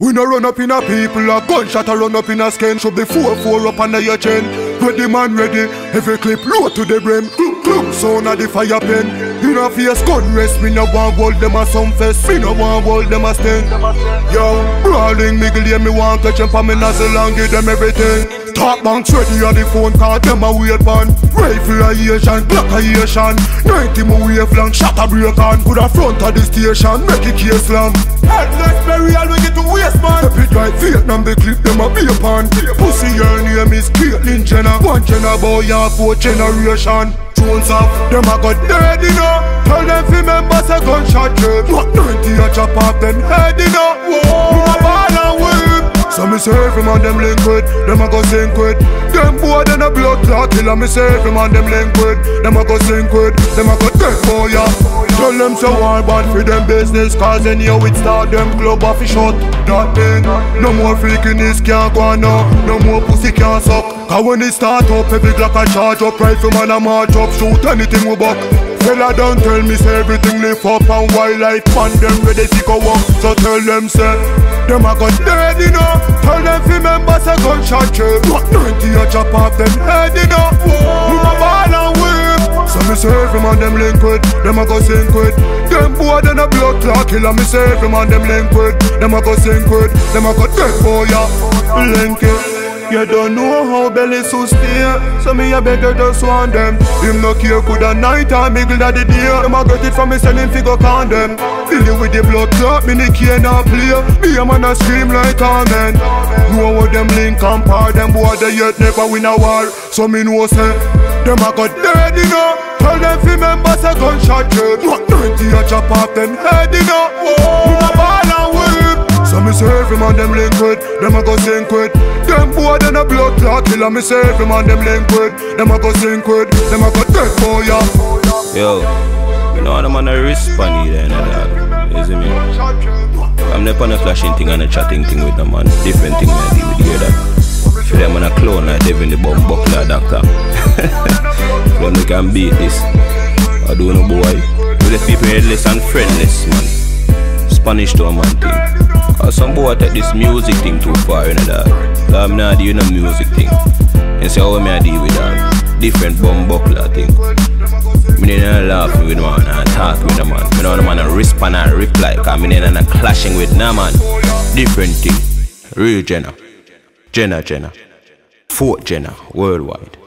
We no run up in a people, a gunshot a run up in a skin. Shove the 4-4 up under your chin. Ready man ready, every clip low to the brim Clum clum, sound of the fire pen. In a face gun rest, me no want hold them a some fest Me no want hold them a sting. Yo, brawling, miggle yeah, me want catch them for me nozzle and give them everything Talk banks ready on the phone call them a wait pan Rifle a Asian, Glock a Asian. 90 mo wavelength, shot a break on. Put a front of the station, make it case slam. Headless burial, we get to waste man. Step it right, Vietnam, they clip them a be upon. Pussy, your name is Caitlyn Jenner. One Jenner boy, and four generation. Jones off, them a got dead, you know. Tell them fi members a gunshot them Not 90 a chop off them head, you know. Whoa, So me say every man them link with Them a go sink with. Them boy then a blood clot killer Me say every man them link with. Them a go sink with Them a go dead boy, yeah. Tell them so all bad for them business Cause then you it start them club off shut That thing No more freakiness can't go on now No more pussy can't suck. Cause when it start up every Glock a charge up Rifle man a march up Shoot anything we buck. Fella don't tell me say everything lift up And wildlife man them ready to go up. So tell them say Them a got dead you Tell a What 90 a chop off them head you know. Move a ball and whip so me say every man them link with. Them a go sink with. Them boy then a blood clot killer. Me say every man them link with. Them a go sink with. Them a go dead boy ya Link it you don't know how belly so stay So me a beg you just want them. Him no care could a night or miggle that the day. Them a get it from me him figure con them Fill it with the blood clot me the care not play. Me a man a scream like amen. Know how them link and par them boy they yet never win a war. So me know say Them a got dead you know. Tell them fi members a gunshot check Not 90 a chop off them head you know. Who So every man them link with Them a go sink with Them boy then a blood clot killer Me say every man them link with Them a go sink with Them a go dead boy yeah Yo, you know I'm on a wrist pan here and that. You see me? I'm not on a flashing thing and a chatting thing with them man. Different thing I deal with here that. For them on a clone like Devin the bomb buckler doctor. When we can beat this. I don't know boy. We the people headless and friendless man. Spanish to a man thing. Cause some boy take this music thing too far, you know that. I'm not doing no music thing. And say how me I deal with that. Different bomb buckler thing. Me didn't laugh with man and talk with the man. Me the man a respond and reply. Cause me didn't clashing with no man. Different thing. Real Jenna. Jenna Jenna. Fort Jenna. Worldwide.